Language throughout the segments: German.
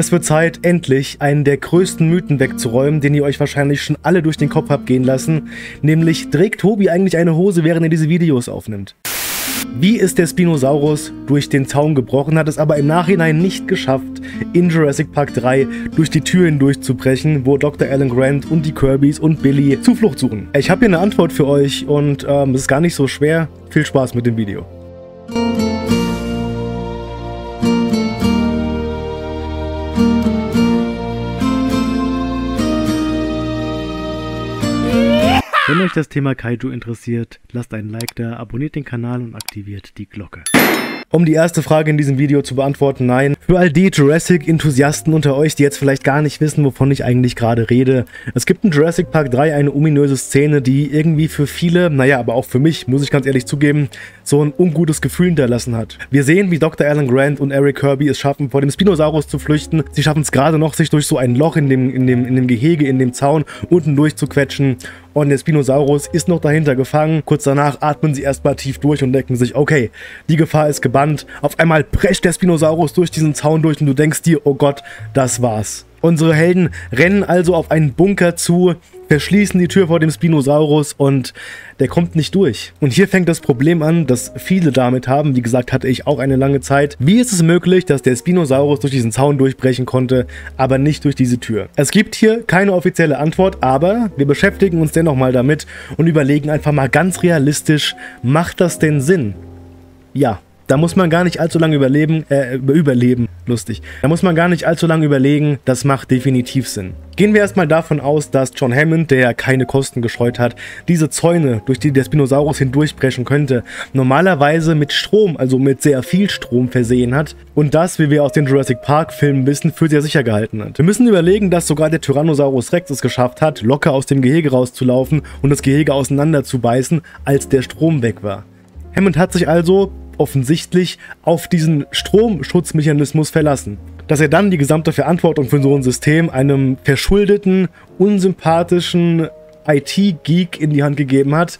Es wird Zeit, endlich einen der größten Mythen wegzuräumen, den ihr euch wahrscheinlich schon alle durch den Kopf habt gehen lassen, nämlich trägt Tobi eigentlich eine Hose, während er diese Videos aufnimmt? Wie ist der Spinosaurus durch den Zaun gebrochen, hat es aber im Nachhinein nicht geschafft, in Jurassic Park 3 durch die Tür hindurchzubrechen, wo Dr. Alan Grant und die Kirbys und Billy Zuflucht suchen. Ich habe hier eine Antwort für euch und ähm, es ist gar nicht so schwer. Viel Spaß mit dem Video. Wenn euch das Thema Kaiju interessiert, lasst einen Like da, abonniert den Kanal und aktiviert die Glocke. Um die erste Frage in diesem Video zu beantworten, nein. Für all die Jurassic-Enthusiasten unter euch, die jetzt vielleicht gar nicht wissen, wovon ich eigentlich gerade rede. Es gibt in Jurassic Park 3 eine ominöse Szene, die irgendwie für viele, naja, aber auch für mich, muss ich ganz ehrlich zugeben, so ein ungutes Gefühl hinterlassen hat. Wir sehen, wie Dr. Alan Grant und Eric Kirby es schaffen, vor dem Spinosaurus zu flüchten. Sie schaffen es gerade noch, sich durch so ein Loch in dem, in, dem, in dem Gehege, in dem Zaun unten durchzuquetschen. Und der Spinosaurus ist noch dahinter gefangen. Kurz danach atmen sie erstmal tief durch und denken sich, okay, die Gefahr ist gebannt. Auf einmal prescht der Spinosaurus durch diesen Zaun durch und du denkst dir, oh Gott, das war's. Unsere Helden rennen also auf einen Bunker zu, verschließen die Tür vor dem Spinosaurus und der kommt nicht durch. Und hier fängt das Problem an, das viele damit haben. Wie gesagt, hatte ich auch eine lange Zeit. Wie ist es möglich, dass der Spinosaurus durch diesen Zaun durchbrechen konnte, aber nicht durch diese Tür? Es gibt hier keine offizielle Antwort, aber wir beschäftigen uns dennoch mal damit und überlegen einfach mal ganz realistisch, macht das denn Sinn? Ja, da muss man gar nicht allzu lange überleben, äh, überleben, lustig. Da muss man gar nicht allzu lange überlegen, das macht definitiv Sinn. Gehen wir erstmal davon aus, dass John Hammond, der ja keine Kosten gescheut hat, diese Zäune, durch die der Spinosaurus hindurchbrechen könnte, normalerweise mit Strom, also mit sehr viel Strom versehen hat und das, wie wir aus den Jurassic Park Filmen wissen, für sehr sicher gehalten hat. Wir müssen überlegen, dass sogar der Tyrannosaurus Rex es geschafft hat, locker aus dem Gehege rauszulaufen und das Gehege auseinanderzubeißen, als der Strom weg war. Hammond hat sich also offensichtlich auf diesen Stromschutzmechanismus verlassen. Dass er dann die gesamte Verantwortung für so ein System einem verschuldeten, unsympathischen IT-Geek in die Hand gegeben hat,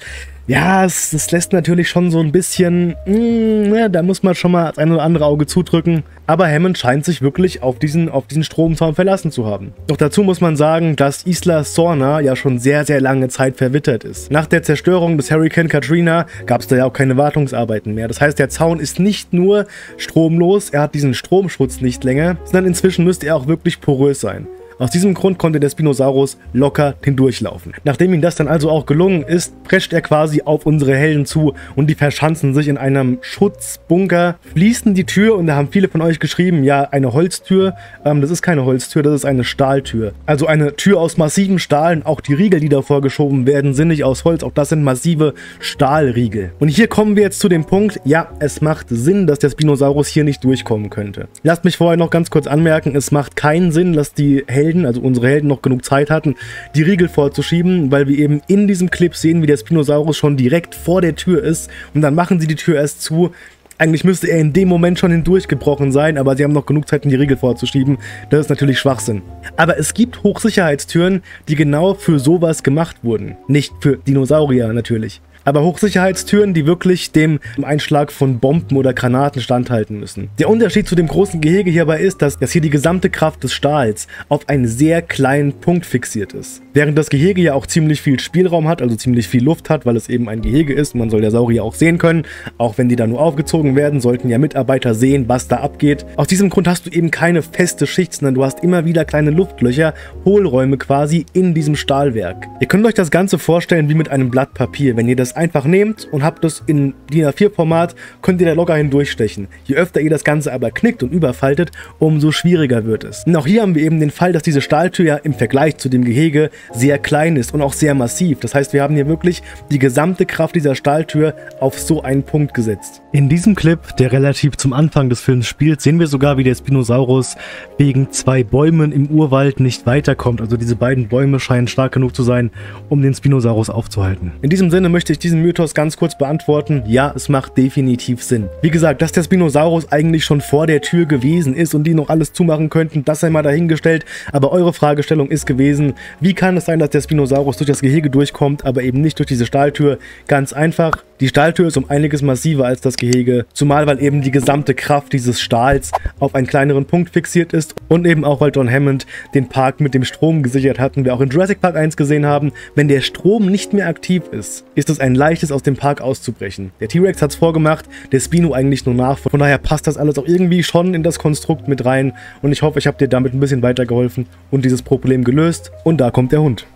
ja, es, das lässt natürlich schon so ein bisschen, mh, hm, ja, da muss man schon mal das ein oder andere Auge zudrücken. Aber Hammond scheint sich wirklich auf diesen, auf diesen Stromzaun verlassen zu haben. Doch dazu muss man sagen, dass Isla Sorna ja schon sehr, sehr lange Zeit verwittert ist. Nach der Zerstörung des Hurricane Katrina gab es da ja auch keine Wartungsarbeiten mehr. Das heißt, der Zaun ist nicht nur stromlos, er hat diesen Stromschutz nicht länger, sondern inzwischen müsste er auch wirklich porös sein. Aus diesem Grund konnte der Spinosaurus locker hindurchlaufen. Nachdem ihm das dann also auch gelungen ist, prescht er quasi auf unsere Helden zu und die verschanzen sich in einem Schutzbunker, schließen die Tür und da haben viele von euch geschrieben, ja, eine Holztür. Ähm, das ist keine Holztür, das ist eine Stahltür. Also eine Tür aus massiven Stahlen. Auch die Riegel, die davor geschoben werden, sind nicht aus Holz. Auch das sind massive Stahlriegel. Und hier kommen wir jetzt zu dem Punkt, ja, es macht Sinn, dass der Spinosaurus hier nicht durchkommen könnte. Lasst mich vorher noch ganz kurz anmerken, es macht keinen Sinn, dass die Helden Helden, also unsere Helden, noch genug Zeit hatten, die Riegel vorzuschieben, weil wir eben in diesem Clip sehen, wie der Spinosaurus schon direkt vor der Tür ist und dann machen sie die Tür erst zu. Eigentlich müsste er in dem Moment schon hindurchgebrochen sein, aber sie haben noch genug Zeit, in die Riegel vorzuschieben. Das ist natürlich Schwachsinn. Aber es gibt Hochsicherheitstüren, die genau für sowas gemacht wurden. Nicht für Dinosaurier natürlich aber Hochsicherheitstüren, die wirklich dem Einschlag von Bomben oder Granaten standhalten müssen. Der Unterschied zu dem großen Gehege hierbei ist, dass, dass hier die gesamte Kraft des Stahls auf einen sehr kleinen Punkt fixiert ist. Während das Gehege ja auch ziemlich viel Spielraum hat, also ziemlich viel Luft hat, weil es eben ein Gehege ist, man soll der Saurier auch sehen können, auch wenn die da nur aufgezogen werden, sollten ja Mitarbeiter sehen, was da abgeht. Aus diesem Grund hast du eben keine feste Schicht, sondern du hast immer wieder kleine Luftlöcher, Hohlräume quasi in diesem Stahlwerk. Ihr könnt euch das Ganze vorstellen wie mit einem Blatt Papier. Wenn ihr das einfach nehmt und habt es in DIN A4-Format, könnt ihr da locker hindurchstechen. Je öfter ihr das Ganze aber knickt und überfaltet, umso schwieriger wird es. Und auch hier haben wir eben den Fall, dass diese Stahltür ja im Vergleich zu dem Gehege sehr klein ist und auch sehr massiv. Das heißt, wir haben hier wirklich die gesamte Kraft dieser Stahltür auf so einen Punkt gesetzt. In diesem Clip, der relativ zum Anfang des Films spielt, sehen wir sogar, wie der Spinosaurus wegen zwei Bäumen im Urwald nicht weiterkommt. Also diese beiden Bäume scheinen stark genug zu sein, um den Spinosaurus aufzuhalten. In diesem Sinne möchte ich diesen Mythos ganz kurz beantworten. Ja, es macht definitiv Sinn. Wie gesagt, dass der Spinosaurus eigentlich schon vor der Tür gewesen ist und die noch alles zumachen könnten, das sei mal dahingestellt. Aber eure Fragestellung ist gewesen, wie kann es sein, dass der Spinosaurus durch das Gehege durchkommt, aber eben nicht durch diese Stahltür? Ganz einfach, Die Stahltür ist um einiges massiver als das Gehege, zumal weil eben die gesamte Kraft dieses Stahls auf einen kleineren Punkt fixiert ist und eben auch weil John Hammond den Park mit dem Strom gesichert hat und wir auch in Jurassic Park 1 gesehen haben, wenn der Strom nicht mehr aktiv ist, ist es ein leichtes aus dem Park auszubrechen. Der T-Rex hat es vorgemacht, der Spino eigentlich nur nach, von daher passt das alles auch irgendwie schon in das Konstrukt mit rein und ich hoffe, ich habe dir damit ein bisschen weitergeholfen und dieses Problem gelöst und da kommt der Hund.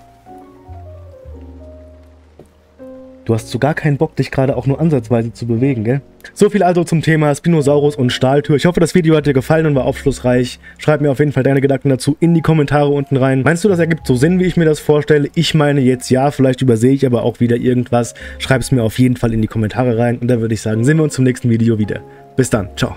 Du hast so gar keinen Bock, dich gerade auch nur ansatzweise zu bewegen, gell? So viel also zum Thema Spinosaurus und Stahltür. Ich hoffe, das Video hat dir gefallen und war aufschlussreich. Schreib mir auf jeden Fall deine Gedanken dazu in die Kommentare unten rein. Meinst du, das ergibt so Sinn, wie ich mir das vorstelle? Ich meine jetzt ja, vielleicht übersehe ich aber auch wieder irgendwas. Schreib es mir auf jeden Fall in die Kommentare rein und dann würde ich sagen, sehen wir uns zum nächsten Video wieder. Bis dann, ciao.